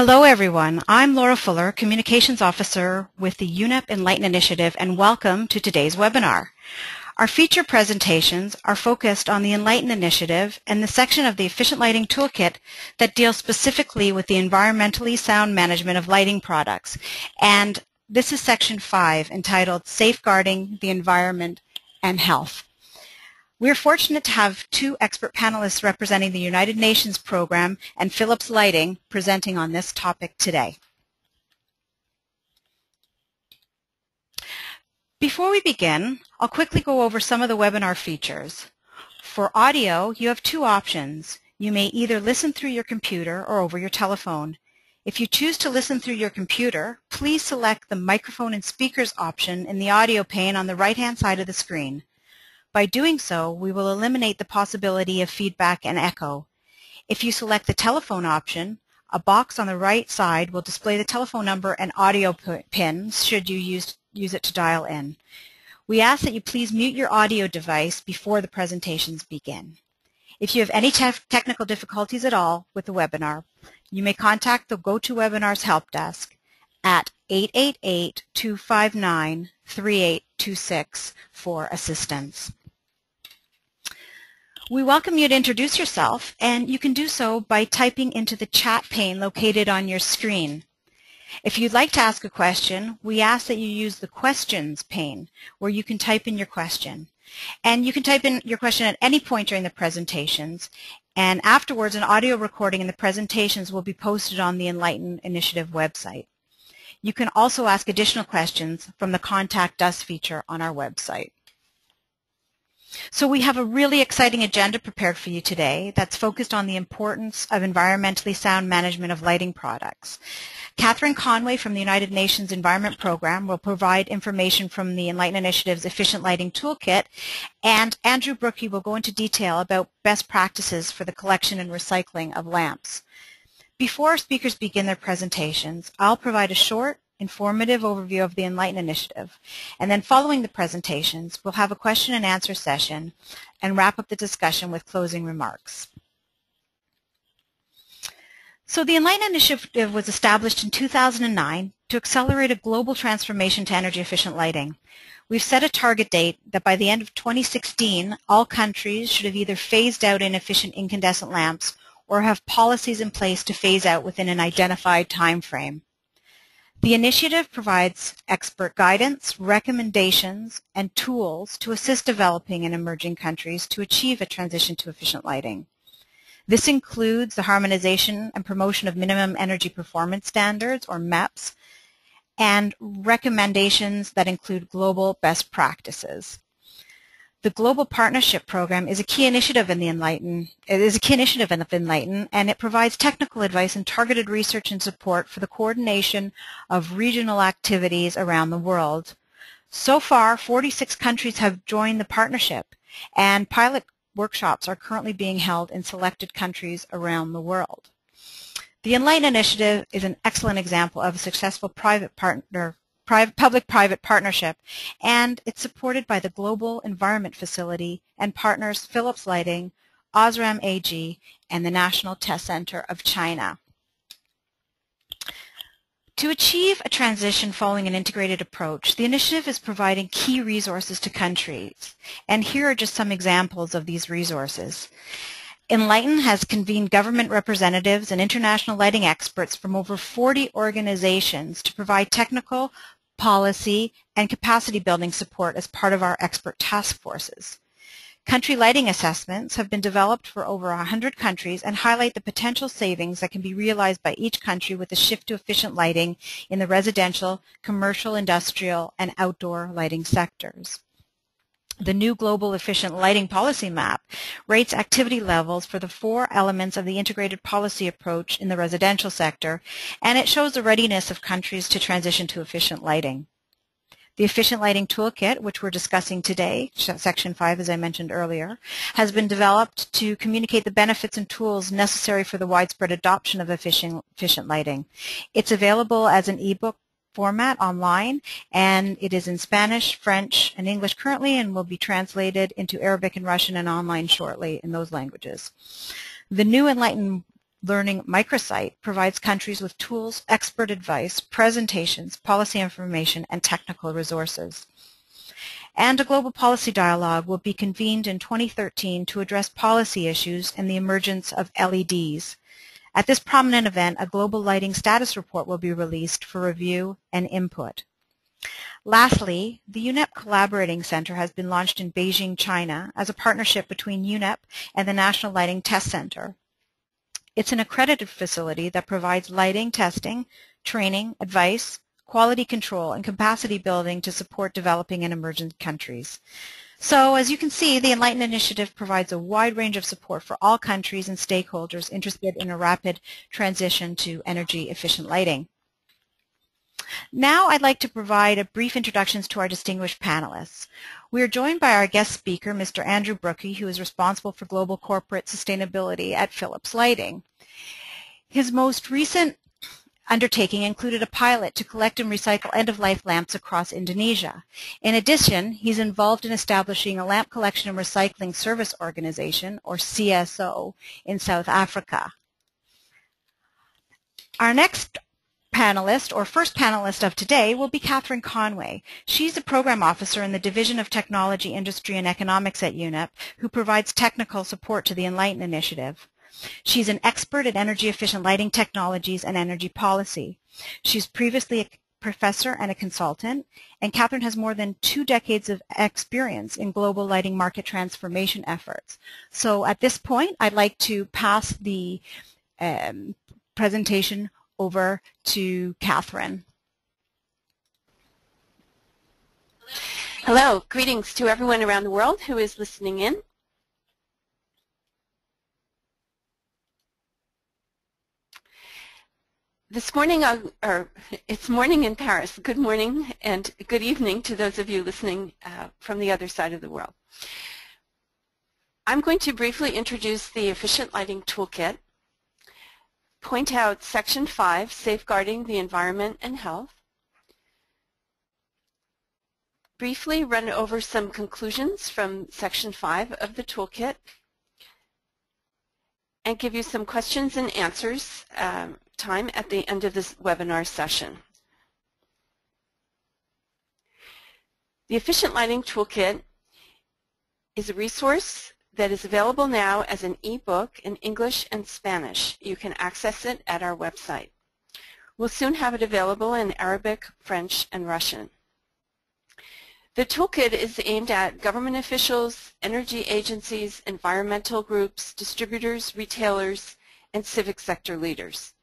Hello everyone, I'm Laura Fuller, Communications Officer with the UNEP Enlighten Initiative and welcome to today's webinar. Our feature presentations are focused on the Enlighten Initiative and the section of the Efficient Lighting Toolkit that deals specifically with the environmentally sound management of lighting products. And this is section 5 entitled Safeguarding the Environment and Health. We're fortunate to have two expert panelists representing the United Nations program and Philips Lighting presenting on this topic today. Before we begin, I'll quickly go over some of the webinar features. For audio, you have two options. You may either listen through your computer or over your telephone. If you choose to listen through your computer, please select the microphone and speakers option in the audio pane on the right-hand side of the screen. By doing so, we will eliminate the possibility of feedback and echo. If you select the telephone option, a box on the right side will display the telephone number and audio pins should you use, use it to dial in. We ask that you please mute your audio device before the presentations begin. If you have any te technical difficulties at all with the webinar, you may contact the GoToWebinars help desk at 888-259-3826 for assistance. We welcome you to introduce yourself, and you can do so by typing into the chat pane located on your screen. If you'd like to ask a question, we ask that you use the questions pane where you can type in your question. And you can type in your question at any point during the presentations, and afterwards an audio recording in the presentations will be posted on the Enlighten Initiative website. You can also ask additional questions from the Contact Us feature on our website. So we have a really exciting agenda prepared for you today that's focused on the importance of environmentally sound management of lighting products. Kathryn Conway from the United Nations Environment Program will provide information from the Enlighten Initiative's Efficient Lighting Toolkit, and Andrew Brookie will go into detail about best practices for the collection and recycling of lamps. Before our speakers begin their presentations, I'll provide a short informative overview of the Enlighten Initiative. And then following the presentations, we'll have a question and answer session and wrap up the discussion with closing remarks. So the Enlighten Initiative was established in 2009 to accelerate a global transformation to energy efficient lighting. We've set a target date that by the end of 2016, all countries should have either phased out inefficient incandescent lamps or have policies in place to phase out within an identified time frame. The initiative provides expert guidance, recommendations, and tools to assist developing and emerging countries to achieve a transition to efficient lighting. This includes the harmonization and promotion of minimum energy performance standards, or MEPS, and recommendations that include global best practices. The Global Partnership Program is a key initiative in the Enlighten. It is a key initiative in Enlighten, and it provides technical advice and targeted research and support for the coordination of regional activities around the world. So far, 46 countries have joined the partnership, and pilot workshops are currently being held in selected countries around the world. The Enlighten Initiative is an excellent example of a successful private partner public-private partnership, and it's supported by the Global Environment Facility and partners Philips Lighting, Osram AG, and the National Test Center of China. To achieve a transition following an integrated approach, the initiative is providing key resources to countries, and here are just some examples of these resources. Enlighten has convened government representatives and international lighting experts from over 40 organizations to provide technical, policy, and capacity building support as part of our expert task forces. Country lighting assessments have been developed for over 100 countries and highlight the potential savings that can be realized by each country with a shift to efficient lighting in the residential, commercial, industrial, and outdoor lighting sectors. The new Global Efficient Lighting Policy Map rates activity levels for the four elements of the integrated policy approach in the residential sector, and it shows the readiness of countries to transition to efficient lighting. The Efficient Lighting Toolkit, which we're discussing today, Section 5 as I mentioned earlier, has been developed to communicate the benefits and tools necessary for the widespread adoption of efficient, lighting. It's available as an ebook format online, and it is in Spanish, French, and English currently, and will be translated into Arabic and Russian and online shortly in those languages. The new Enlightened Learning Microsite provides countries with tools, expert advice, presentations, policy information, and technical resources. And a global policy dialogue will be convened in 2013 to address policy issues and the emergence of LEDs. At this prominent event, a global lighting status report will be released for review and input. Lastly, the UNEP Collaborating Center has been launched in Beijing, China as a partnership between UNEP and the National Lighting Test Center. It's an accredited facility that provides lighting testing, training, advice, quality control, and capacity building to support developing and emerging countries. So as you can see, the Enlighten Initiative provides a wide range of support for all countries and stakeholders interested in a rapid transition to energy efficient lighting. Now I'd like to provide a brief introductions to our distinguished panelists. We are joined by our guest speaker, Mr. Andrew Brookie, who is responsible for global corporate sustainability at Philips Lighting. His most recent undertaking included a pilot to collect and recycle end-of-life lamps across Indonesia. In addition, he's involved in establishing a lamp collection and recycling service organization, or CSO, in South Africa. Our next panelist, or first panelist of today, will be Kathryn Conway. She's a program officer in the Division of Technology, Industry, and Economics at UNEP, who provides technical support to the Enlighten Initiative. She's an expert in energy efficient lighting technologies and energy policy. She's previously a professor and a consultant, and Kathryn has more than two decades of experience in global lighting market transformation efforts. So at this point, I'd like to pass the um, presentation over to Kathryn. Hello, greetings to everyone around the world who is listening in. This morning, uh, or it's morning in Paris. Good morning and good evening to those of you listening uh, from the other side of the world. I'm going to briefly introduce the Efficient Lighting Toolkit, point out Section 5, Safeguarding the Environment and Health, briefly run over some conclusions from Section 5 of the toolkit, and give you some questions and answers um, time at the end of this webinar session. The Efficient Lighting Toolkit is a resource that is available now as an e-book in English and Spanish. You can access it at our website. We'll soon have it available in Arabic, French, and Russian. The toolkit is aimed at government officials, energy agencies, environmental groups, distributors, retailers, and civic sector leaders.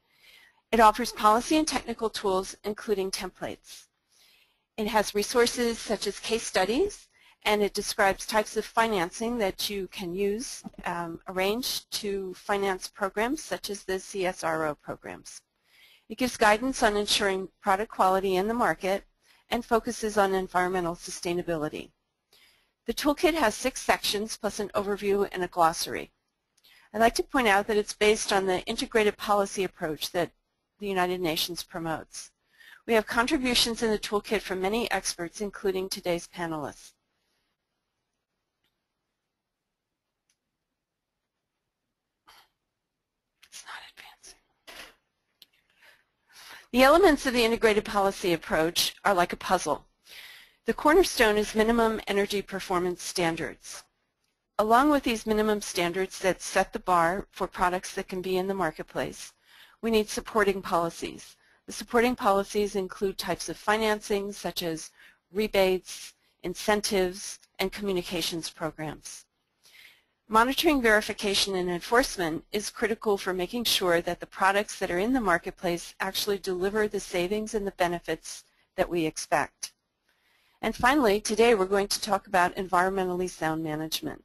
It offers policy and technical tools, including templates. It has resources such as case studies, and it describes types of financing that you can use, um, arrange to finance programs such as the CRSO programs. It gives guidance on ensuring product quality in the market and focuses on environmental sustainability. The toolkit has six sections plus an overview and a glossary. I'd like to point out that it's based on the integrated policy approach that the United Nations promotes. We have contributions in the toolkit from many experts, including today's panelists. The elements of the integrated policy approach are like a puzzle. The cornerstone is minimum energy performance standards. Along with these minimum standards that set the bar for products that can be in the marketplace, we need supporting policies. The supporting policies include types of financing such as rebates, incentives, and communications programs. Monitoring, verification, and enforcement is critical for making sure that the products that are in the marketplace actually deliver the savings and the benefits that we expect. And finally, today we're going to talk about environmentally sound management.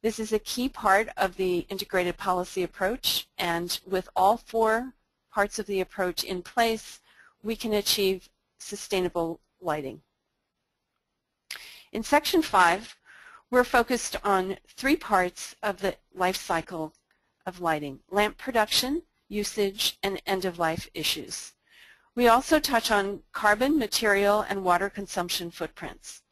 This is a key part of the integrated policy approach, and with all four parts of the approach in place, we can achieve sustainable lighting. In Section 5, we're focused on three parts of the life cycle of lighting, lamp production, usage, and end-of-life issues. We also touch on carbon, material, and water consumption footprints.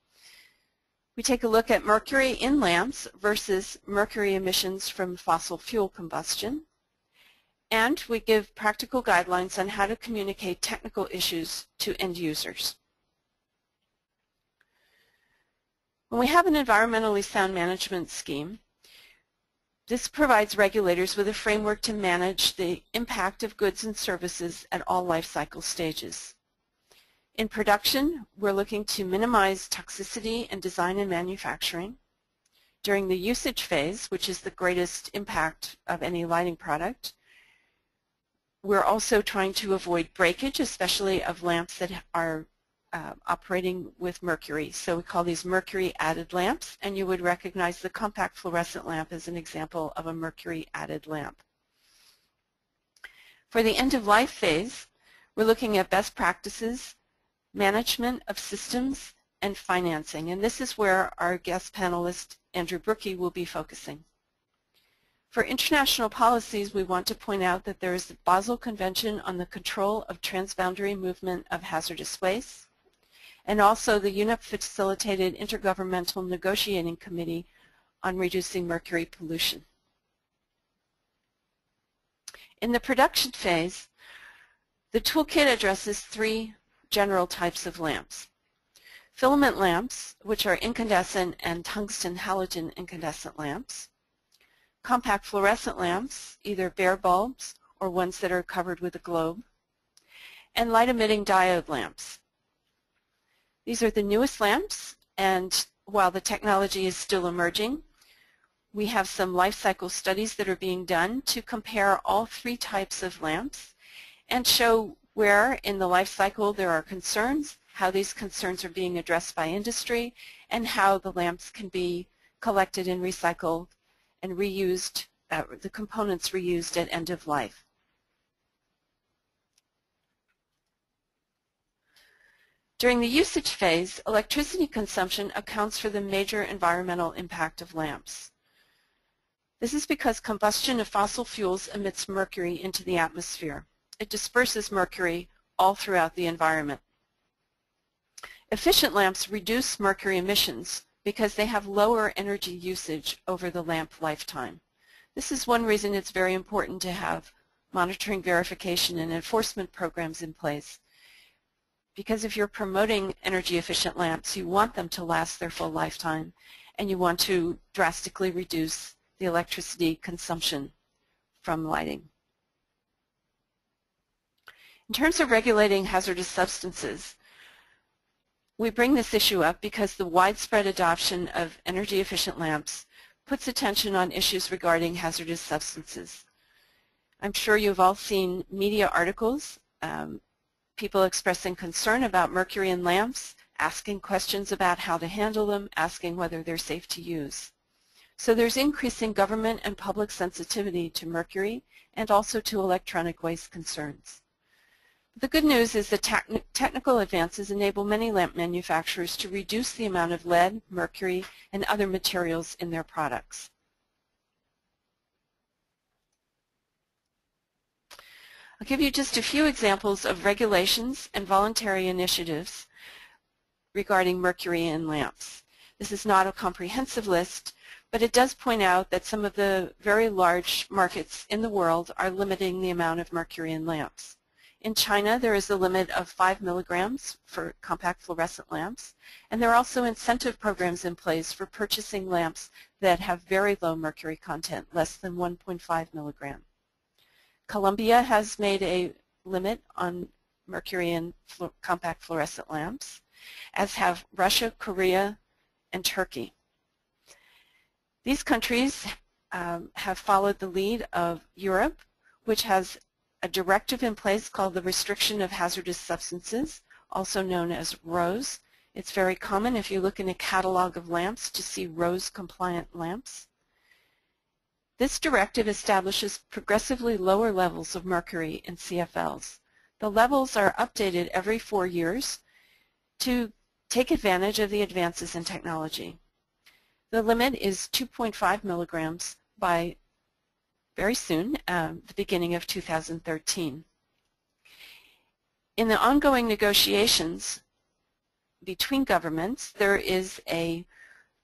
We take a look at mercury in lamps versus mercury emissions from fossil fuel combustion. And we give practical guidelines on how to communicate technical issues to end users. When we have an environmentally sound management scheme, this provides regulators with a framework to manage the impact of goods and services at all life cycle stages. In production, we're looking to minimize toxicity in design and manufacturing. During the usage phase, which is the greatest impact of any lighting product, we're also trying to avoid breakage, especially of lamps that are uh, operating with mercury. So we call these mercury added lamps, and you would recognize the compact fluorescent lamp as an example of a mercury added lamp. For the end of life phase, we're looking at best practices, management of systems, and financing. And this is where our guest panelist, Andrew Brookie, will be focusing. For international policies, we want to point out that there is the Basel Convention on the Control of Transboundary Movement of Hazardous Waste, and also the UNEP-facilitated Intergovernmental Negotiating Committee on Reducing Mercury Pollution. In the production phase, the toolkit addresses three general types of lamps. Filament lamps, which are incandescent and tungsten halogen incandescent lamps. Compact fluorescent lamps, either bare bulbs or ones that are covered with a globe. And light-emitting diode lamps, these are the newest lamps, and while the technology is still emerging, we have some life cycle studies that are being done to compare all three types of lamps and show where in the life cycle there are concerns, how these concerns are being addressed by industry, and how the lamps can be collected and recycled and reused, uh, the components reused at end of life. During the usage phase, electricity consumption accounts for the major environmental impact of lamps. This is because combustion of fossil fuels emits mercury into the atmosphere. It disperses mercury all throughout the environment. Efficient lamps reduce mercury emissions because they have lower energy usage over the lamp lifetime. This is one reason it's very important to have monitoring, verification, and enforcement programs in place because if you're promoting energy efficient lamps, you want them to last their full lifetime and you want to drastically reduce the electricity consumption from lighting. In terms of regulating hazardous substances, we bring this issue up because the widespread adoption of energy efficient lamps puts attention on issues regarding hazardous substances. I'm sure you've all seen media articles um, people expressing concern about mercury in lamps, asking questions about how to handle them, asking whether they're safe to use. So there's increasing government and public sensitivity to mercury and also to electronic waste concerns. The good news is that te technical advances enable many lamp manufacturers to reduce the amount of lead, mercury, and other materials in their products. I'll give you just a few examples of regulations and voluntary initiatives regarding mercury in lamps. This is not a comprehensive list, but it does point out that some of the very large markets in the world are limiting the amount of mercury in lamps. In China, there is a limit of 5 milligrams for compact fluorescent lamps, and there are also incentive programs in place for purchasing lamps that have very low mercury content, less than 1.5 milligram. Colombia has made a limit on mercury in compact fluorescent lamps, as have Russia, Korea, and Turkey. These countries um, have followed the lead of Europe, which has a directive in place called the Restriction of Hazardous Substances, also known as RoHS. It's very common if you look in a catalog of lamps to see RoHS compliant lamps. This directive establishes progressively lower levels of mercury in CFLs. The levels are updated every four years to take advantage of the advances in technology. The limit is 2.5 milligrams by very soon, um, the beginning of 2013. In the ongoing negotiations between governments, there is a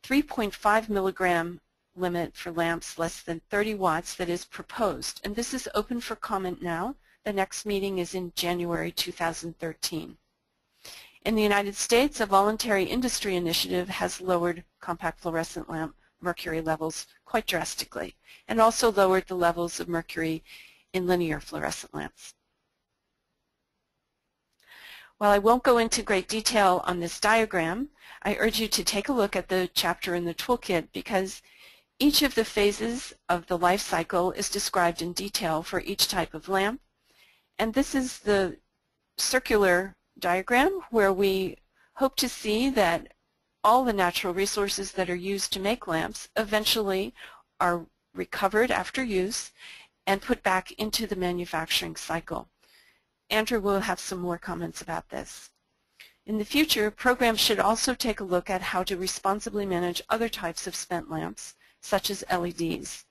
3.5 milligram limit for lamps less than 30 watts that is proposed, and this is open for comment now. The next meeting is in January 2013. In the United States, a voluntary industry initiative has lowered compact fluorescent lamp mercury levels quite drastically and also lowered the levels of mercury in linear fluorescent lamps. While I won't go into great detail on this diagram, I urge you to take a look at the chapter in the toolkit because each of the phases of the life cycle is described in detail for each type of lamp. And this is the circular diagram where we hope to see that all the natural resources that are used to make lamps eventually are recovered after use and put back into the manufacturing cycle. Andrew will have some more comments about this. In the future, programs should also take a look at how to responsibly manage other types of spent lamps, such as LEDs.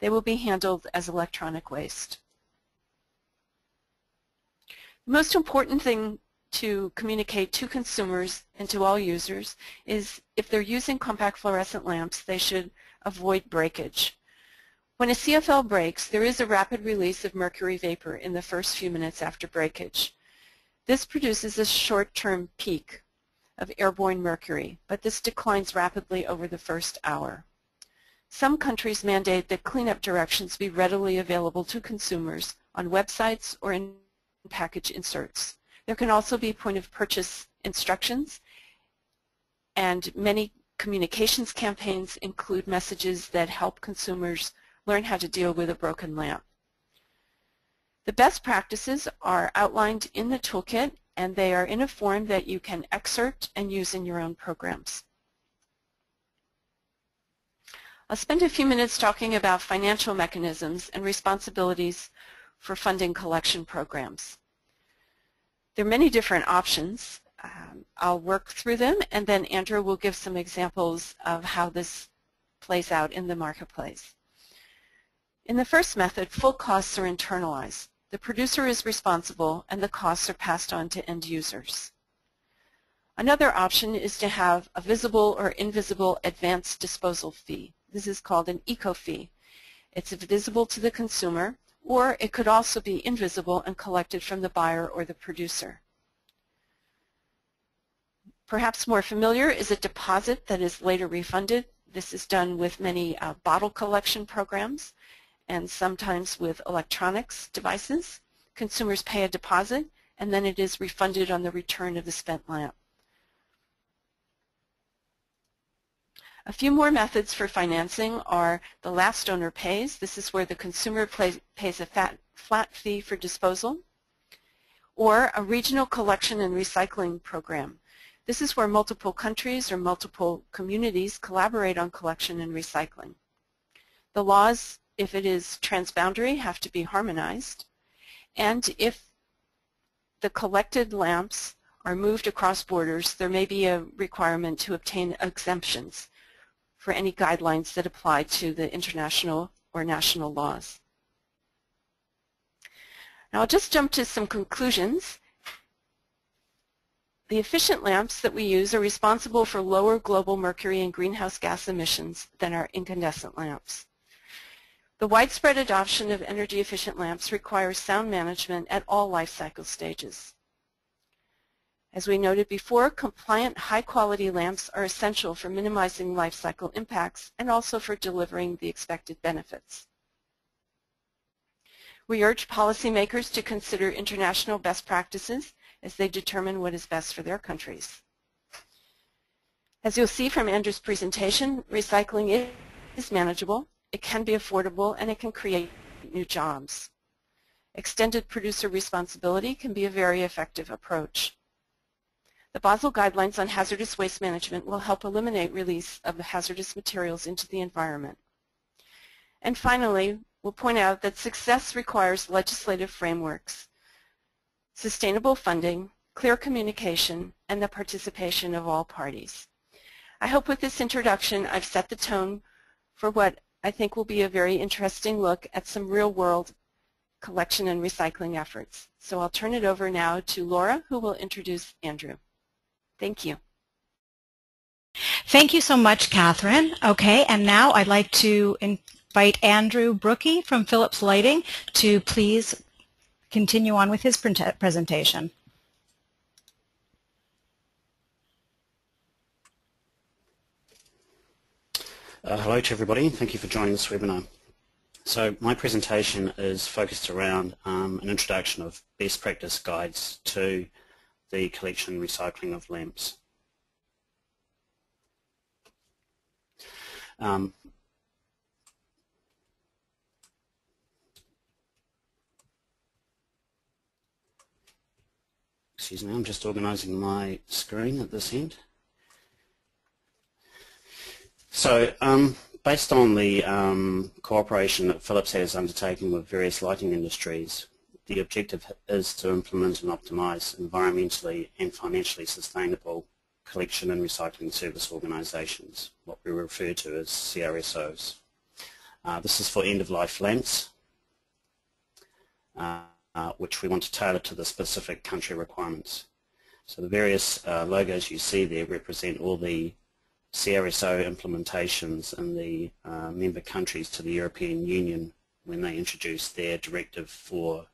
They will be handled as electronic waste. The most important thing to communicate to consumers and to all users is if they're using compact fluorescent lamps, they should avoid breakage. When a CFL breaks, there is a rapid release of mercury vapor in the first few minutes after breakage. This produces a short-term peak of airborne mercury, but this declines rapidly over the first hour. Some countries mandate that cleanup directions be readily available to consumers on websites or in package inserts. There can also be point-of-purchase instructions, and many communications campaigns include messages that help consumers learn how to deal with a broken lamp. The best practices are outlined in the toolkit and they are in a form that you can excerpt and use in your own programs. I'll spend a few minutes talking about financial mechanisms and responsibilities for funding collection programs. There are many different options. Um, I'll work through them and then Andrew will give some examples of how this plays out in the marketplace. In the first method, full costs are internalized. The producer is responsible and the costs are passed on to end users. Another option is to have a visible or invisible advanced disposal fee. This is called an eco fee. It's visible to the consumer or it could also be invisible and collected from the buyer or the producer. Perhaps more familiar is a deposit that is later refunded. This is done with many uh, bottle collection programs and sometimes with electronics devices. Consumers pay a deposit and then it is refunded on the return of the spent lamp. A few more methods for financing are the last owner pays. This is where the consumer pays a fat, flat fee for disposal. Or a regional collection and recycling program. This is where multiple countries or multiple communities collaborate on collection and recycling. The laws if it is transboundary, have to be harmonized. And if the collected lamps are moved across borders, there may be a requirement to obtain exemptions for any guidelines that apply to the international or national laws. Now I'll just jump to some conclusions. The efficient lamps that we use are responsible for lower global mercury and greenhouse gas emissions than our incandescent lamps. The widespread adoption of energy efficient lamps requires sound management at all life cycle stages. As we noted before, compliant high-quality lamps are essential for minimizing life cycle impacts and also for delivering the expected benefits. We urge policymakers to consider international best practices as they determine what is best for their countries. As you'll see from Andrew's presentation, recycling is manageable it can be affordable, and it can create new jobs. Extended producer responsibility can be a very effective approach. The Basel Guidelines on Hazardous Waste Management will help eliminate release of hazardous materials into the environment. And finally, we'll point out that success requires legislative frameworks, sustainable funding, clear communication, and the participation of all parties. I hope with this introduction I've set the tone for what I think will be a very interesting look at some real-world collection and recycling efforts. So I'll turn it over now to Laura, who will introduce Andrew. Thank you. Thank you so much, Kathryn. Okay, and now I'd like to invite Andrew Brookie from Philips Lighting to please continue on with his presentation. Uh, hello to everybody. Thank you for joining this webinar. So my presentation is focused around um, an introduction of best practice guides to the collection and recycling of lamps. Um, excuse me, I'm just organising my screen at this end. So um, based on the um, cooperation that Philips has undertaken with various lighting industries, the objective is to implement and optimise environmentally and financially sustainable collection and recycling service organisations, what we refer to as CRSOs. Uh, this is for end-of-life lamps, uh, uh, which we want to tailor to the specific country requirements. So the various uh, logos you see there represent all the CRSO implementations in the uh, member countries to the European Union when they introduced their directive for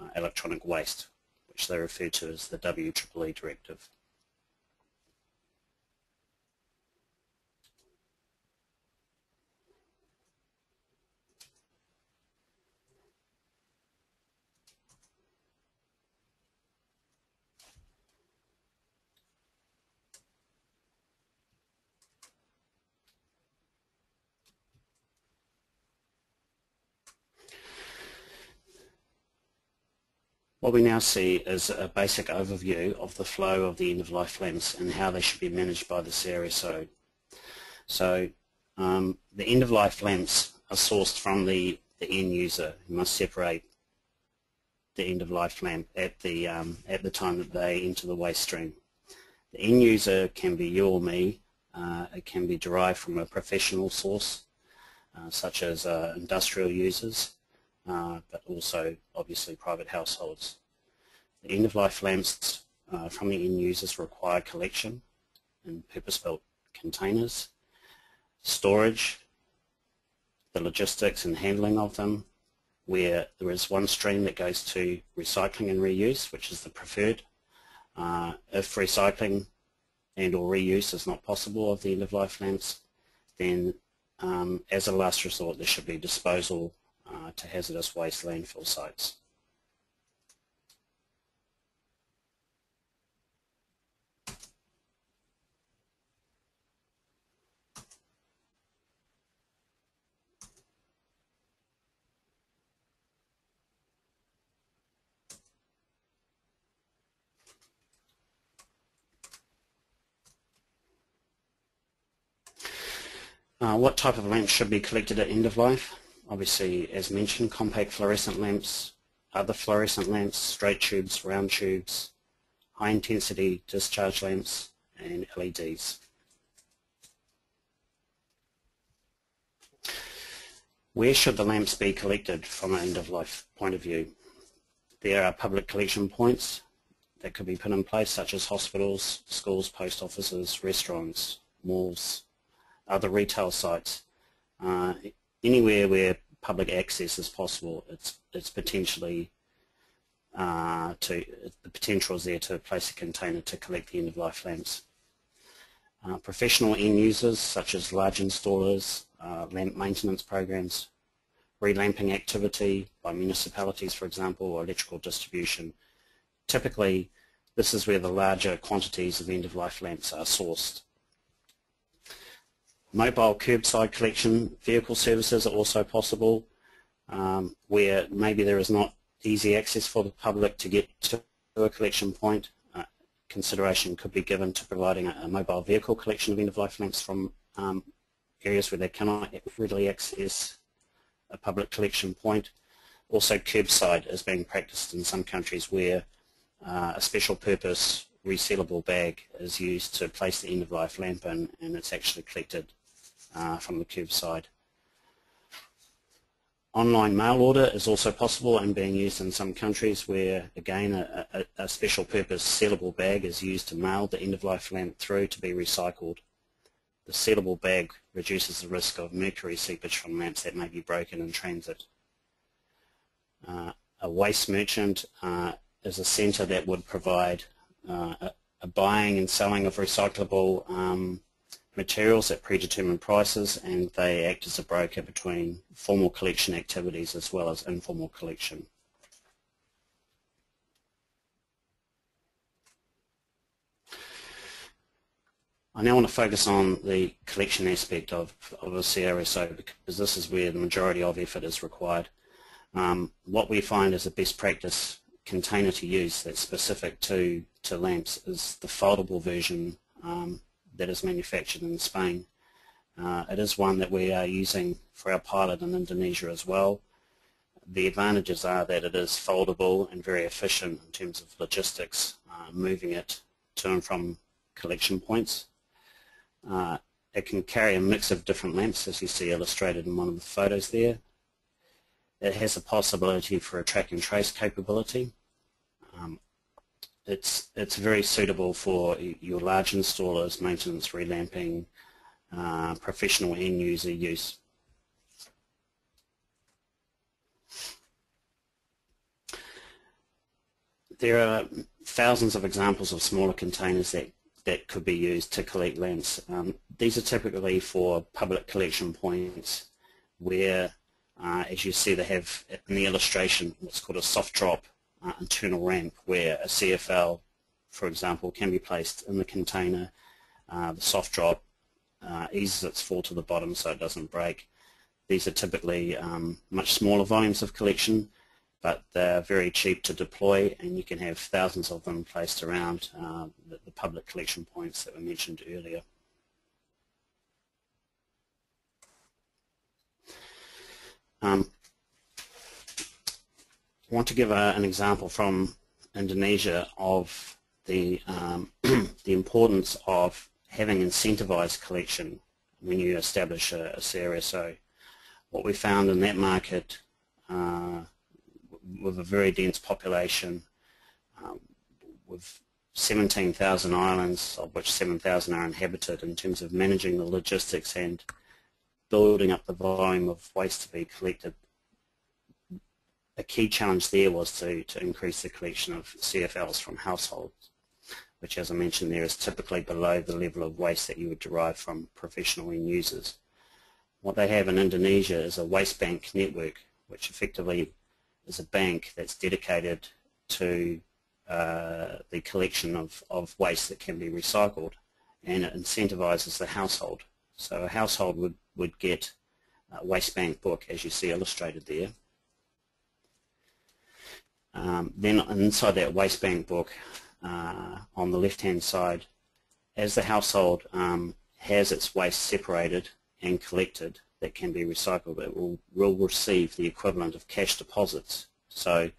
Uh, electronic waste, which they refer to as the WEEE directive. What we now see is a basic overview of the flow of the end-of-life lamps and how they should be managed by the CRSO. So um, the end-of-life lamps are sourced from the, the end user. You must separate the end-of-life lamp at the, um, at the time that they enter the waste stream. The end user can be you or me. Uh, it can be derived from a professional source, uh, such as uh, industrial users uh, but also obviously private households. The end-of-life lamps uh, from the end users require collection in purpose-built containers, storage, the logistics and handling of them, where there is one stream that goes to recycling and reuse, which is the preferred. Uh, if recycling and or reuse is not possible of the end-of-life lamps, then um, as a last resort there should be disposal uh, to hazardous waste landfill sites. Uh, what type of lamps should be collected at end of life? Obviously, as mentioned, compact fluorescent lamps, other fluorescent lamps, straight tubes, round tubes, high intensity discharge lamps, and LEDs. Where should the lamps be collected from an end-of-life point of view? There are public collection points that could be put in place such as hospitals, schools, post offices, restaurants, malls, other retail sites. Uh, anywhere where public access is possible, it's it's potentially uh, to the potential is there to place a container to collect the end-of-life lamps. Uh, professional end users such as large installers, uh, lamp maintenance programs, relamping activity by municipalities, for example, or electrical distribution. Typically, this is where the larger quantities of end-of-life lamps are sourced. Mobile curbside collection vehicle services are also possible um, where maybe there is not easy access for the public to get to a collection point. Uh, consideration could be given to providing a, a mobile vehicle collection of end-of-life lamps from um, areas where they cannot readily access a public collection point. Also curbside is being practiced in some countries where uh, a special purpose resealable bag is used to place the end-of-life lamp in and it's actually collected uh, from the curbside. Online mail order is also possible and being used in some countries where, again, a, a, a special purpose sealable bag is used to mail the end-of-life lamp through to be recycled. the sealable bag reduces the risk of mercury seepage from lamps that may be broken in transit. Uh, a waste merchant uh, is a centre that would provide uh, a, a, buying and selling of recyclable um, materials at predetermined prices and they act as a broker between formal collection activities as well as informal collection. I now want to focus on the collection aspect of, of a CRSO because this is where the majority of effort is required. Um, what we find as a best practice container to use that's specific to, to lamps is the foldable version um, that is manufactured in Spain. Uh, it is one that we are using for our pilot in Indonesia as well. The advantages are that it is foldable and very efficient in terms of logistics, uh, moving it to and from collection points. Uh, it can carry a mix of different lamps as you see illustrated in one of the photos there. It has a possibility for a track and trace capability. It's, it's very suitable for your large installers, maintenance, relamping, uh, professional end user use. There are thousands of examples of smaller containers that that could be used to collect lamps. Um, these are typically for public collection points where, uh, as you see, they have in the illustration what's called a soft drop uh, internal ramp where a CFL, for example, can be placed in the container. Uh, the soft drop uh, eases its fall to the bottom so it doesn't break. These are typically um, much smaller volumes of collection but they're very cheap to deploy and you can have thousands of them placed around uh, the, the, public collection points that were mentioned earlier. Um, I want to give a, an example from Indonesia of the, um, the importance of having incentivized collection when you establish a, a CRSO. What we found in that market uh, with a very dense population, um, with 17,000 islands, of which 7,000 are inhabited, in terms of managing the logistics and building up the volume of waste to be collected. A key challenge there was to, to increase the collection of CFLs from households, which as I mentioned there is typically below the level of waste that you would derive from professional end users. What they have in Indonesia is a waste bank network, which effectively is a bank that's dedicated to uh, the collection of, of waste that can be recycled and it incentivizes the household. So a household would, would get a waste bank book as you see illustrated there. Um, then inside that waste bank book uh, on the left hand side as the household um, has its waste separated and collected that can be recycled, it will, will receive the equivalent of cash deposits. So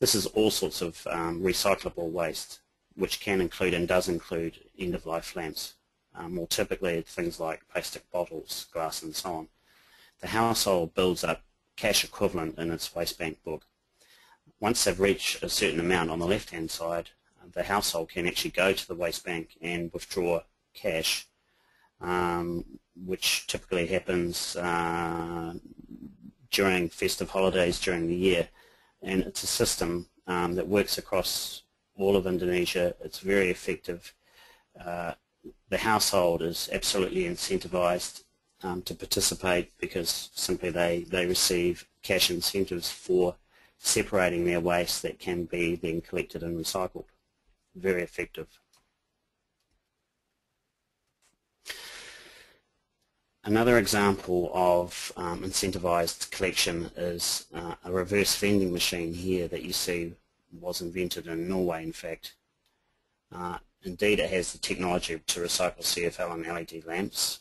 this is all sorts of um, recyclable waste, which can include and does include end-of-life lamps. Um, more typically things like plastic bottles, glass and so on. The household builds up cash equivalent in its waste bank book. Once they've reached a certain amount on the left-hand side, the household can actually go to the waste bank and withdraw cash um, which typically happens uh, during festive holidays during the year. And it's a system um, that works across all of Indonesia. It's very effective. Uh, the household is absolutely incentivized um, to participate because simply they, they receive cash incentives for separating their waste that can be then collected and recycled. Very effective. Another example of um, incentivized collection is uh, a reverse vending machine here that you see was invented in Norway in fact. Uh, indeed it has the technology to recycle CFL and LED lamps.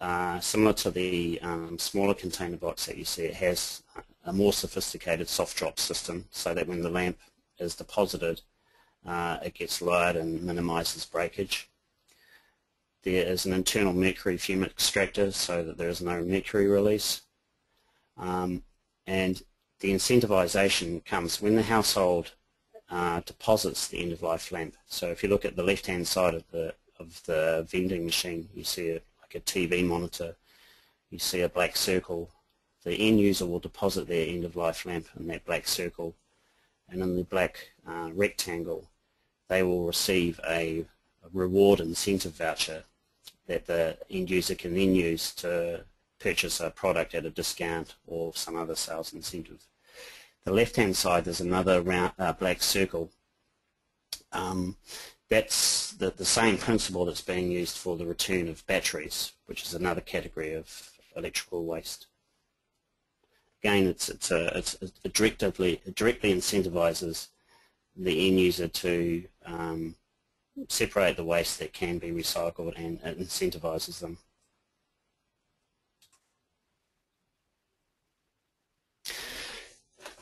Uh, similar to the um, smaller container box that you see, it has a more sophisticated soft drop system so that when the lamp is deposited uh, it gets lowered and minimizes breakage. There is an internal mercury fume extractor so that there is no mercury release. Um, and the incentivization comes when the household uh, deposits the end-of-life lamp. So if you look at the left-hand side of the, of the vending machine. You see it like a TV monitor. You see a black circle. The end user will deposit their end-of-life lamp in that black circle and in the black uh, rectangle they will receive a, a reward incentive voucher that the end user can then use to purchase a product at a discount or some other sales incentive. The left-hand side there's another round, uh, black circle. Um, that's the, the same principle that's being used for the return of batteries, which is another category of electrical waste. Again, it's, it's, a, it's it directly, it directly incentivizes the end user to um, separate the waste that can be recycled and it incentivizes them.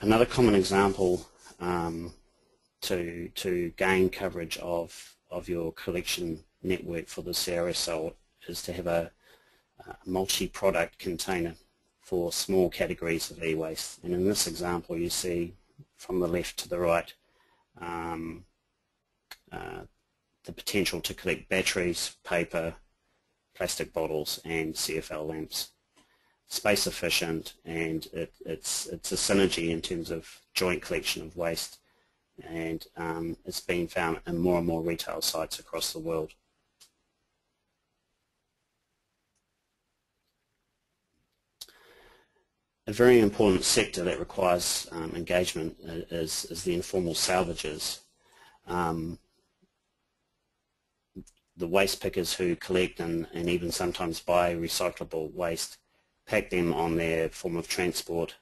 Another common example um, to, to gain coverage of, of your collection network for the aerosol is to have a, a multi-product container for small categories of e-waste. And in this example you see from the left to the right um, uh, the potential to collect batteries, paper, plastic bottles and CFL lamps. Space efficient and it, it's, it's a synergy in terms of joint collection of waste and um, it's been found in more and more retail sites across the world. A very important sector that requires um, engagement is, is the informal salvagers. Um, the waste pickers who collect and, and even sometimes buy recyclable waste pack them on their form of transport,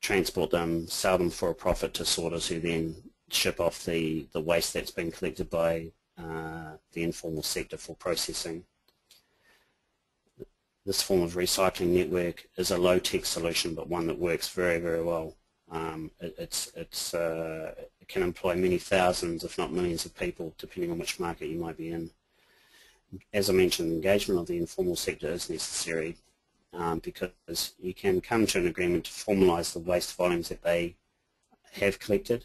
transport them, sell them for a profit to sorters who then ship off the, the waste that's been collected by uh, the informal sector for processing. This form of recycling network is a low-tech solution but one that works very, very well. Um, it, it's, it's, uh, it can employ many thousands, if not millions of people, depending on which market you might be in. As I mentioned, engagement of the informal sector is necessary um, because you can come to an agreement to formalise the waste volumes that they have collected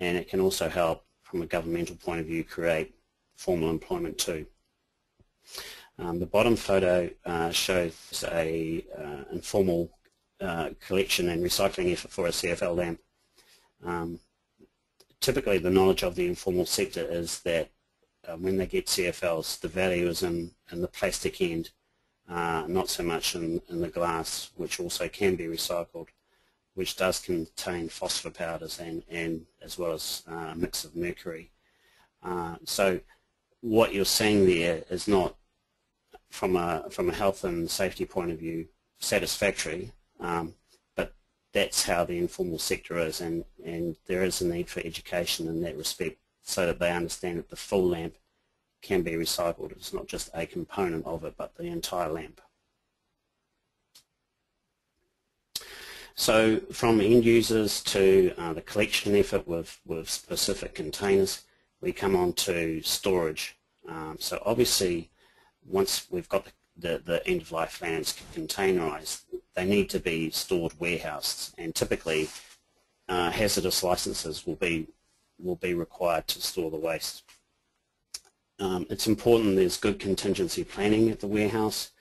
and it can also help from a governmental point of view create formal employment too. Um, the bottom photo uh, shows a uh, informal uh, collection and recycling effort for a CFL lamp. Um, typically the knowledge of the informal sector is that uh, when they get CFLs, the value is in, in the plastic end, uh, not so much in, in the glass, which also can be recycled, which does contain phosphor powders and, and as well as uh, a mix of mercury. Uh, so what you're seeing there is not from a from a health and safety point of view satisfactory, um, but that's how the informal sector is, and and there is a need for education in that respect, so that they understand that the full lamp can be recycled. It's not just a component of it, but the entire lamp. So from end users to uh, the collection effort with, with specific containers, we come on to storage. Um, so obviously once we've got the, the, end-of-life lamps containerized, they need to be stored warehoused and typically uh, hazardous licenses will be will be required to store the waste. Um, it's important there's good contingency planning at the warehouse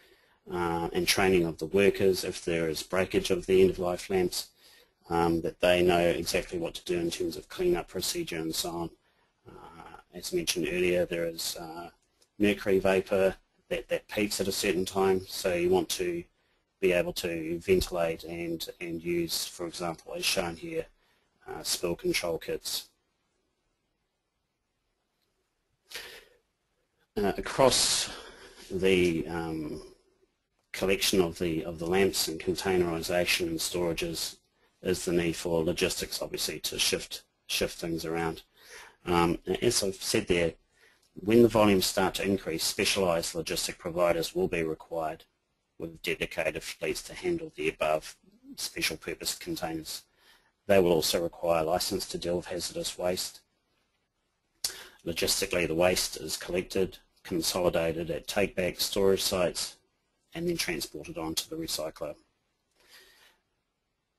uh, and training of the workers if there is breakage of the end-of-life lamps, um, that they know exactly what to do in terms of clean-up procedure and so on. Uh, as mentioned earlier, there is uh, mercury vapor that, that peaks at a certain time, so you want to be able to ventilate and, and use, for example, as shown here, uh, spill control kits. Uh, across the um, collection of the of the lamps and containerization and storages is the need for logistics, obviously, to shift shift things around. Um, as I've said there, when the volumes start to increase, specialised logistic providers will be required with dedicated fleets to handle the above special purpose containers. They will also require license to deal with hazardous waste. Logistically, the waste is collected, consolidated at take-back storage sites, and then transported on to the recycler.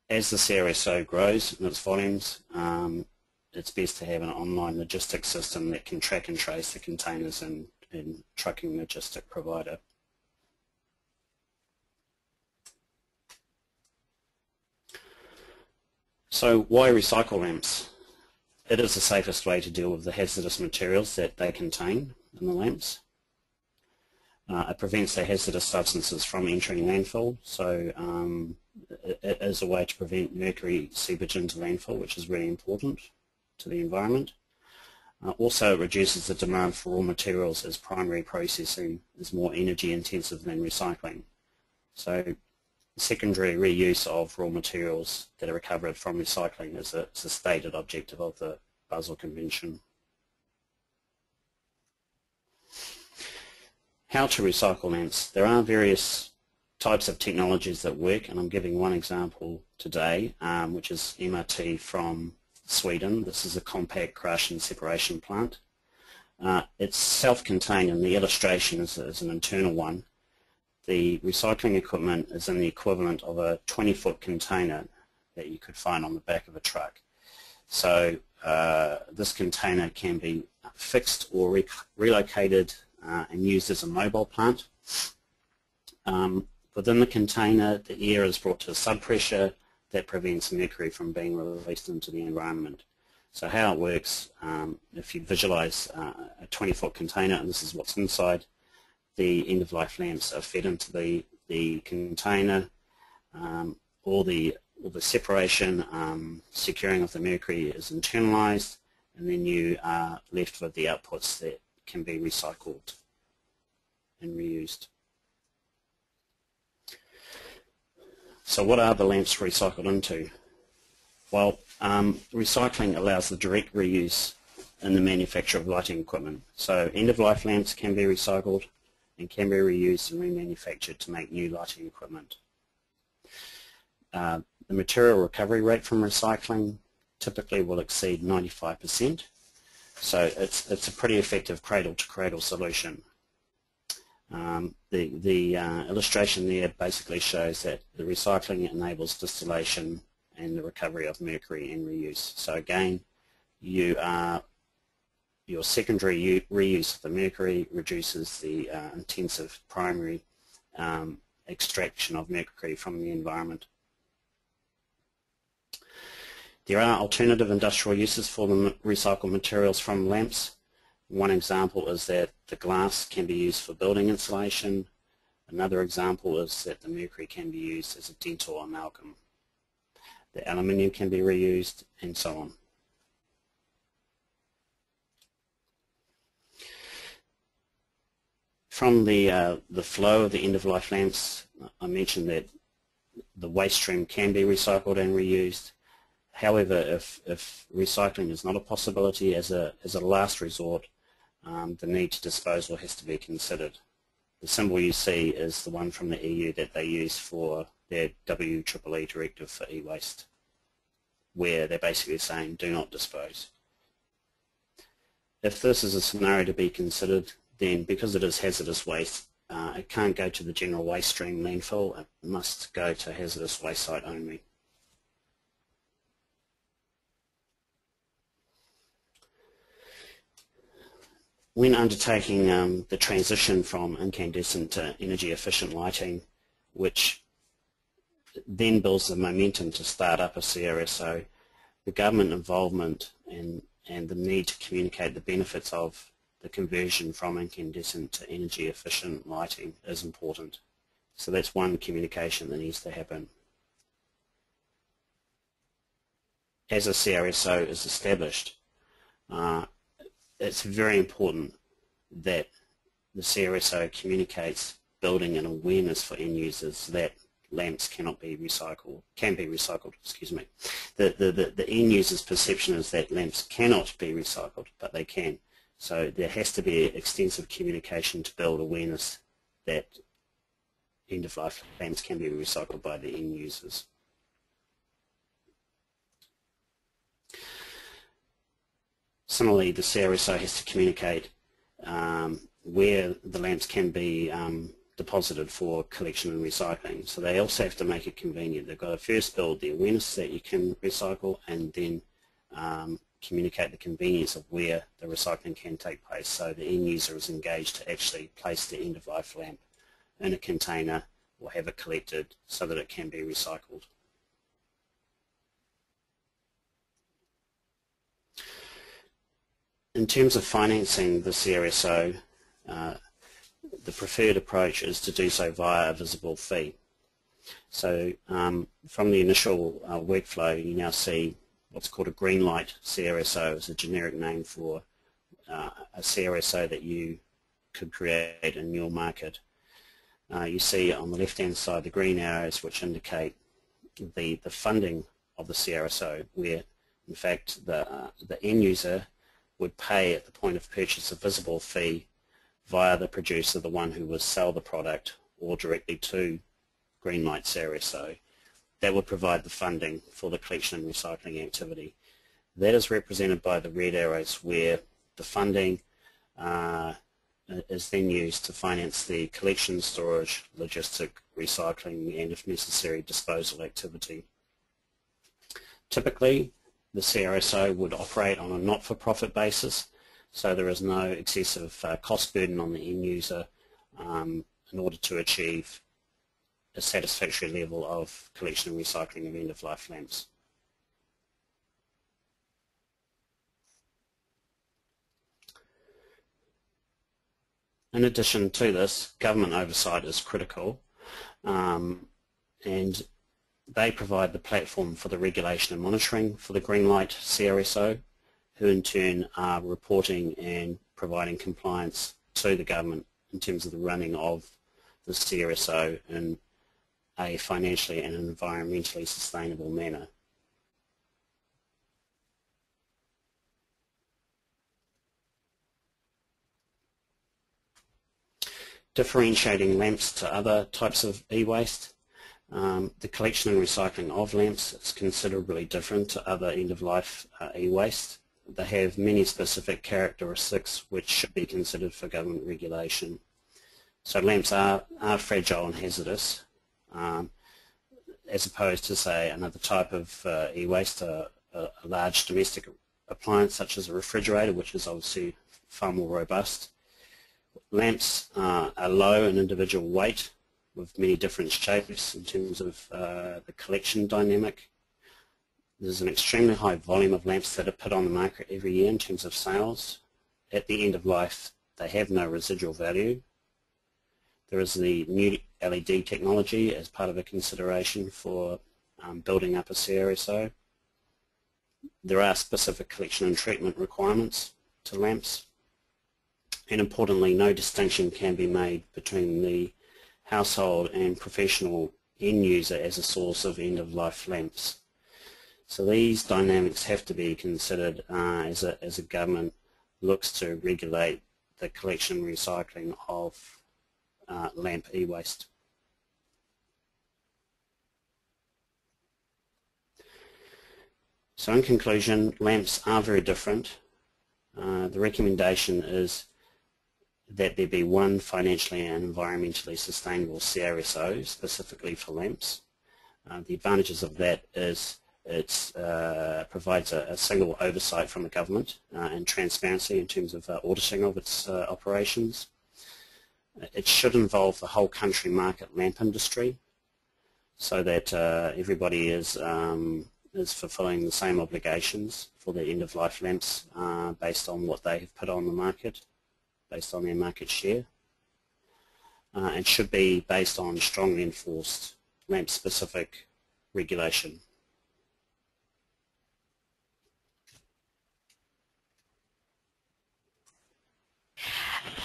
As the CRSO grows in its volumes, um, it's best to have an online logistics system that can track and trace the containers and, and trucking logistic provider. So why recycle lamps? It is the safest way to deal with the hazardous materials that they contain in the lamps. Uh, it prevents the hazardous substances from entering landfill, so um, it, it is a way to prevent mercury seepage into landfill, which is really important to the environment. Uh, also, reduces the demand for raw materials as primary processing is more energy intensive than recycling. So secondary reuse of raw materials that are recovered from recycling is a, a stated objective of the Basel Convention. How to recycle lamps. There are various types of technologies that work and I'm giving one example today um, which is MRT from Sweden. This is a compact crush and separation plant. Uh, it's self-contained and the illustration is, is an internal one the recycling equipment is in the equivalent of a 20-foot container that you could find on the back of a truck. So uh, this container can be fixed or re relocated uh, and used as a mobile plant. Um, within the container, the air is brought to sub pressure that prevents mercury from being released into the environment. So how it works, um, if you visualize uh, a 20-foot container, and this is what's inside, the end-of-life lamps are fed into the, the container. Um, all the all the separation, um, securing of the mercury is internalized, and then you are left with the outputs that can be recycled and reused. So what are the lamps recycled into? Well, um, recycling allows the direct reuse in the manufacture of lighting equipment. So end-of-life lamps can be recycled, and can be reused and remanufactured to make new lighting equipment. Uh, the material recovery rate from recycling typically will exceed 95%, so it's, it's a pretty effective cradle-to-cradle -cradle solution. Um, the the uh, illustration there basically shows that the recycling enables distillation and the recovery of mercury and reuse. So again, you are your secondary reuse of the mercury reduces the uh, intensive primary um, extraction of mercury from the environment. There are alternative industrial uses for the recycled materials from lamps. One example is that the glass can be used for building insulation. Another example is that the mercury can be used as a dental amalgam. The aluminium can be reused and so on. From the, uh, the flow of the end-of-life lamps, I mentioned that the waste stream can be recycled and reused. However, if, if recycling is not a possibility as a, as a last resort, um, the need to disposal has to be considered. The symbol you see is the one from the EU that they use for their WEEE directive for e-waste, where they're basically saying do not dispose. If this is a scenario to be considered, then because it is hazardous waste, uh, it can't go to the general waste stream landfill. It must go to hazardous waste site only. When undertaking um, the transition from incandescent to energy efficient lighting, which then builds the momentum to start up a CRSO, the government involvement and, and the need to communicate the benefits of the conversion from incandescent to energy efficient lighting is important. So that's one communication that needs to happen. As a CRSO is established, uh, it's very important that the CRSO communicates building an awareness for end users that lamps cannot be recycled, can be recycled, excuse me. The, the, the, the end user's perception is that lamps cannot be recycled, but they can. So there has to be extensive communication to build awareness that end-of-life lamps can be recycled by the end users. Similarly, the CRSO has to communicate um, where the lamps can be um, deposited for collection and recycling. So they also have to make it convenient. They've got to first build the awareness that you can recycle and then um, communicate the convenience of where the recycling can take place so the end user is engaged to actually place the end-of-life lamp in a container or have it collected so that it can be recycled. In terms of financing the CRSO, uh, the preferred approach is to do so via a visible fee. So um, from the initial uh, workflow, you now see what's called a green light CRSO is a generic name for uh, a CRSO that you could create in your market. Uh, you see on the left-hand side the green arrows which indicate the, the funding of the CRSO where in fact the, uh, the end user would pay at the point of purchase a visible fee via the producer, the one who would sell the product or directly to Greenlight CRSO that would provide the funding for the collection and recycling activity. That is represented by the red arrows where the funding uh, is then used to finance the collection, storage, logistic, recycling and if necessary disposal activity. Typically the CRSO would operate on a not-for-profit basis so there is no excessive uh, cost burden on the end user um, in order to achieve a satisfactory level of collection and recycling of end-of-life lamps. In addition to this, government oversight is critical um, and they provide the platform for the regulation and monitoring for the Greenlight CRSO, who in turn are reporting and providing compliance to the government in terms of the running of the CRSO in a financially and environmentally sustainable manner. Differentiating lamps to other types of e-waste. Um, the collection and recycling of lamps is considerably different to other end-of-life uh, e-waste. They have many specific characteristics which should be considered for government regulation. So lamps are, are fragile and hazardous um, as opposed to, say, another type of uh, e-waste, a, a, large domestic appliance such as a refrigerator, which is obviously far more robust. Lamps uh, are low in individual weight with many different shapes in terms of uh, the collection dynamic. There's an extremely high volume of lamps that are put on the market every year in terms of sales. At the end of life, they have no residual value. There is the new LED technology as part of a consideration for um, building up a CRSO. There are specific collection and treatment requirements to lamps. And importantly, no distinction can be made between the household and professional end user as a source of end-of-life lamps. So these dynamics have to be considered uh, as, a, as a government looks to regulate the collection and recycling of uh, lamp e-waste. So in conclusion, lamps are very different. Uh, the recommendation is that there be one financially and environmentally sustainable CRSO specifically for lamps. Uh, the advantages of that is it uh, provides a, a, single oversight from the government uh, and transparency in terms of uh, auditing of its uh, operations. It should involve the whole country market lamp industry so that uh, everybody is, um, is fulfilling the same obligations for the end-of-life lamps based on what they have put on the market, based on their market share, uh, and should be based on strongly enforced lamp-specific regulation.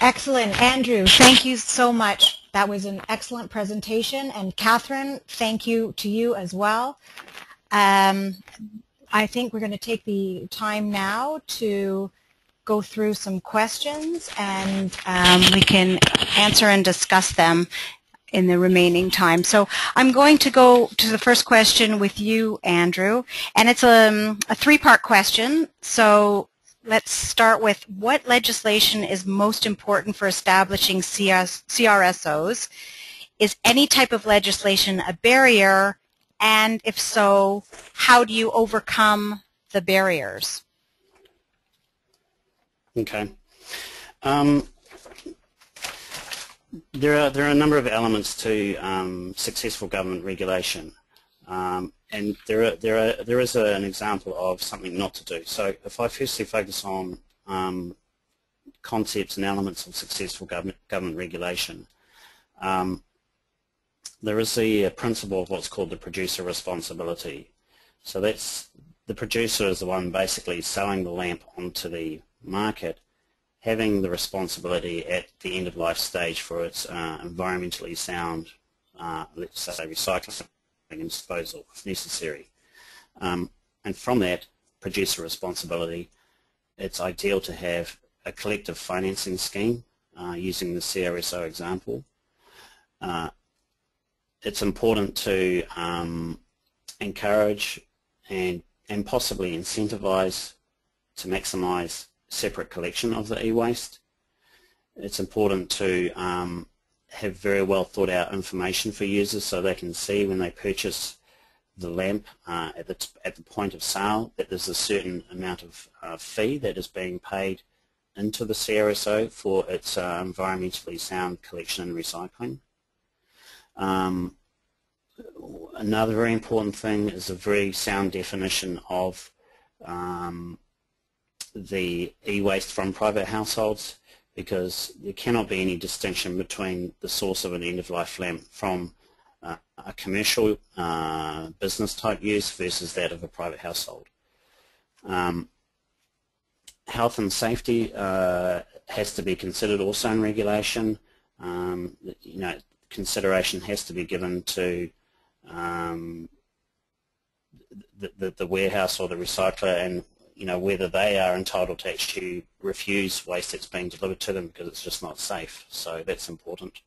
Excellent. Andrew, thank you so much. That was an excellent presentation. And Kathryn, thank you to you as well. Um, I think we're going to take the time now to go through some questions and um, we can answer and discuss them in the remaining time. So I'm going to go to the first question with you, Andrew, and it's a, um, a three-part question. So let's start with what legislation is most important for establishing CRSOs? Is any type of legislation a barrier? And if so, how do you overcome the barriers? Okay. Um, there are there are a number of elements to um, successful government regulation, um, and there are there are there is a, an example of something not to do. So if I firstly focus on um, concepts and elements of successful government government regulation, um, there is the principle of what's called the producer responsibility. So that's the producer is the one basically selling the lamp onto the market having the responsibility at the end of life stage for its uh, environmentally sound, uh, let's say recycling and disposal if necessary. Um, and from that producer responsibility, it's ideal to have a collective financing scheme uh, using the CRSO example. Uh, it's important to um, encourage and, and possibly incentivize to maximize separate collection of the e-waste. It's important to um, have very well thought out information for users so they can see when they purchase the lamp uh, at, the at the point of sale that there's a certain amount of uh, fee that is being paid into the CRSO for its uh, environmentally sound collection and recycling. Um, another very important thing is a very sound definition of um, the e-waste from private households because there cannot be any distinction between the source of an end-of-life lamp from uh, a commercial uh, business type use versus that of a private household. Um, health and safety uh, has to be considered also in regulation. Um, you know, consideration has to be given to um, the, the, the, warehouse or the recycler and you know, whether they are entitled to actually refuse waste that's being delivered to them because it's just not safe. So that's important.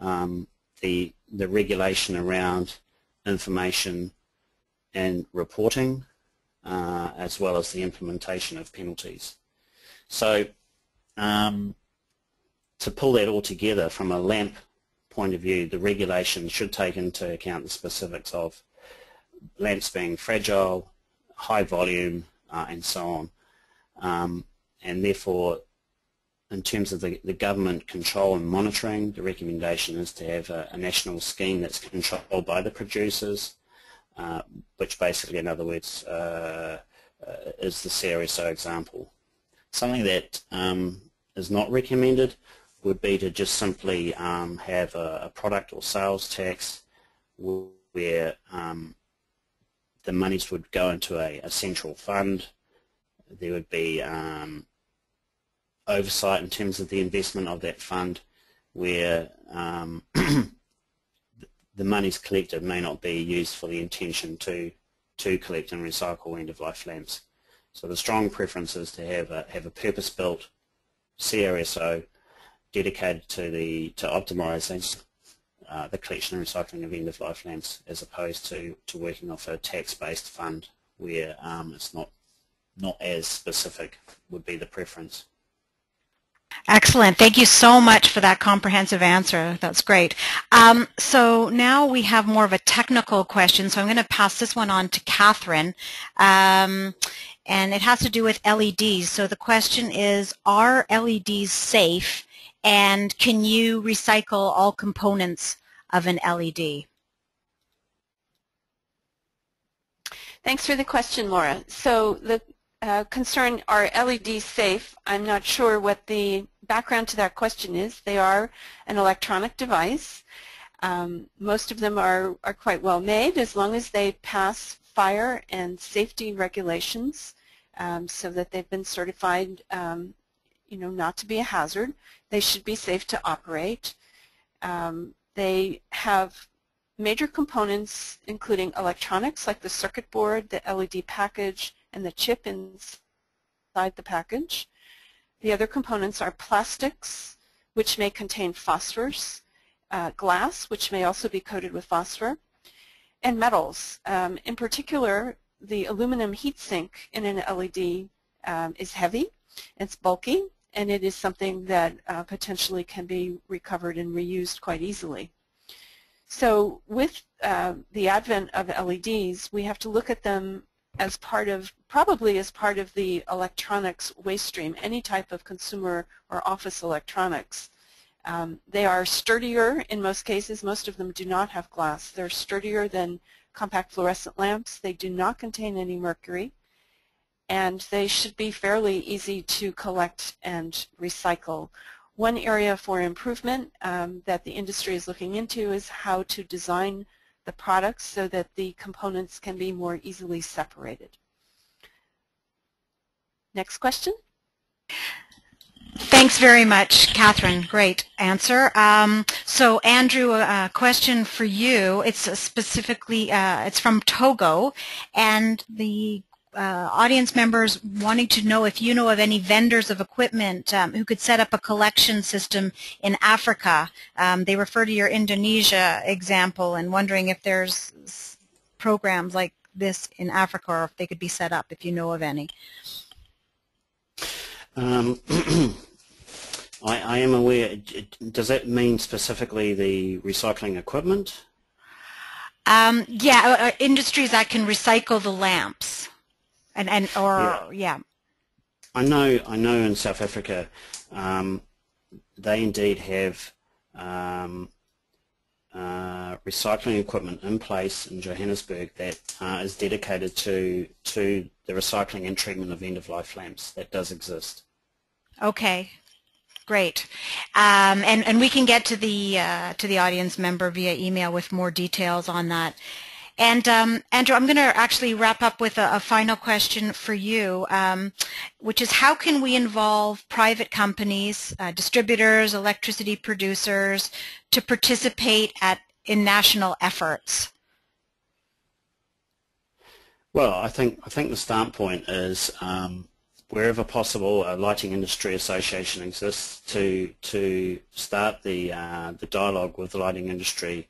Um, the, the regulation around information and reporting uh, as well as the implementation of penalties. So um, to pull that all together from a LAMP point of view, the regulation should take into account the specifics of lamps being fragile, high volume, uh, and so on. Um, and therefore, in terms of the, the government control and monitoring, the recommendation is to have a, a national scheme that's controlled by the producers, uh, which basically, in other words, uh, uh is the CRSO example. Something that um, is not recommended would be to just simply um, have a, a, product or sales tax where um, the monies would go into a, a central fund. There would be um, oversight in terms of the investment of that fund where um, the monies collected may not be used for the intention to to collect and recycle end-of-life lamps. So the strong preference is to have a have a purpose-built CRSO dedicated to the to optimizing uh, the collection and recycling of end-of-life lamps as opposed to, to working off a tax-based fund where um, it's not, not as specific would be the preference. Excellent. Thank you so much for that comprehensive answer. That's great. Um, so now we have more of a technical question. So I'm going to pass this one on to Kathryn. Um, and it has to do with LEDs. So the question is, are LEDs safe and can you recycle all components of an LED? Thanks for the question, Laura. So the uh, concern, are LEDs safe? I'm not sure what the background to that question is. They are an electronic device. Um, most of them are, are quite well made as long as they pass fire and safety regulations um, so that they've been certified um, you know, not to be a hazard. They should be safe to operate. Um, they have major components including electronics like the circuit board, the LED package, and the chip inside the package. The other components are plastics, which may contain phosphorus, uh, glass, which may also be coated with phosphor, and metals. Um, in particular, the aluminum heatsink in an LED um, is heavy, it's bulky, and it is something that uh, potentially can be recovered and reused quite easily. So with uh, the advent of LEDs, we have to look at them as part of, probably as part of the electronics waste stream, any type of consumer or office electronics. Um, they are sturdier in most cases. Most of them do not have glass. They're sturdier than compact fluorescent lamps. They do not contain any mercury. And they should be fairly easy to collect and recycle. One area for improvement um, that the industry is looking into is how to design the products so that the components can be more easily separated. Next question. Thanks very much, Kathryn. Great answer. Um, so, Andrew, a question for you. It's specifically, uh, it's from Togo, and the uh, audience members wanting to know if you know of any vendors of equipment um, who could set up a collection system in Africa. Um, they refer to your Indonesia example and wondering if there's programs like this in Africa or if they could be set up, if you know of any. Um, I, I, am aware. Does that mean specifically the recycling equipment? Um, yeah, uh, uh, industries that can recycle the lamps. And and or yeah. yeah. I know I know in South Africa um, they indeed have um, uh, recycling equipment in place in Johannesburg that uh, is dedicated to to the recycling and treatment of end-of-life lamps. That does exist. Okay, great. Um, and and we can get to the uh, to the audience member via email with more details on that. And um, Andrew, I'm going to actually wrap up with a, a final question for you, um, which is how can we involve private companies, uh, distributors, electricity producers to participate at in national efforts? Well, I think I think the start point is um, wherever possible, a lighting industry association exists to to start the uh, the dialogue with the lighting industry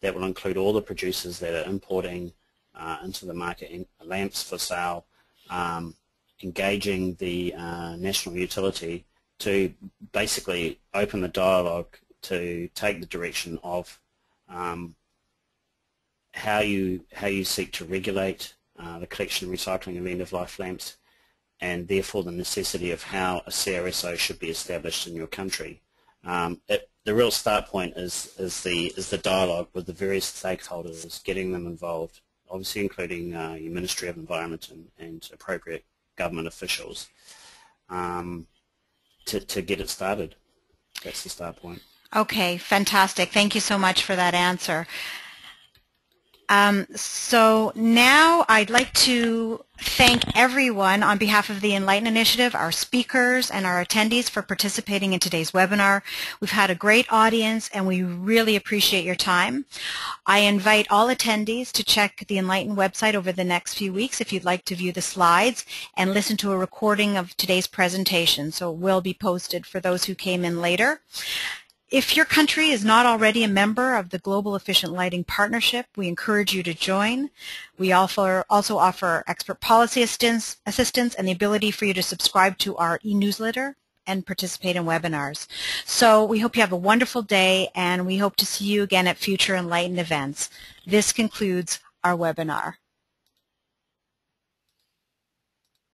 that will include all the producers that are importing uh, into the market lamps for sale, um, engaging the uh, national utility to basically open the dialogue to take the direction of um, how you how you seek to regulate uh, the collection and recycling of end-of-life lamps and therefore the necessity of how a CRSO should be established in your country. Um, it, the real start point is, is, the, is the dialogue with the various stakeholders, getting them involved, obviously including uh, your Ministry of Environment and, and appropriate government officials um, to, to get it started. That's the start point. Okay, fantastic. Thank you so much for that answer. Um, so now I'd like to thank everyone on behalf of the Enlighten Initiative, our speakers and our attendees for participating in today's webinar. We've had a great audience and we really appreciate your time. I invite all attendees to check the Enlighten website over the next few weeks if you'd like to view the slides and listen to a recording of today's presentation. So it will be posted for those who came in later. If your country is not already a member of the Global Efficient Lighting Partnership, we encourage you to join. We also offer expert policy assistance, assistance and the ability for you to subscribe to our e-newsletter and participate in webinars. So we hope you have a wonderful day and we hope to see you again at future Enlightened events. This concludes our webinar.